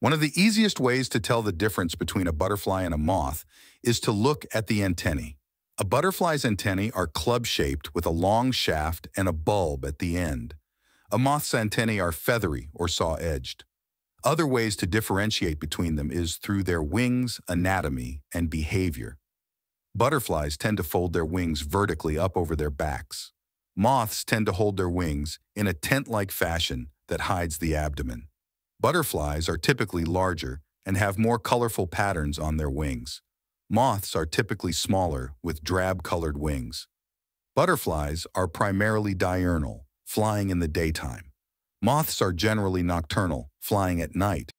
One of the easiest ways to tell the difference between a butterfly and a moth is to look at the antennae. A butterfly's antennae are club-shaped with a long shaft and a bulb at the end. A moth's antennae are feathery or saw-edged. Other ways to differentiate between them is through their wings, anatomy, and behavior. Butterflies tend to fold their wings vertically up over their backs. Moths tend to hold their wings in a tent-like fashion that hides the abdomen. Butterflies are typically larger and have more colorful patterns on their wings. Moths are typically smaller with drab-colored wings. Butterflies are primarily diurnal, flying in the daytime. Moths are generally nocturnal, flying at night.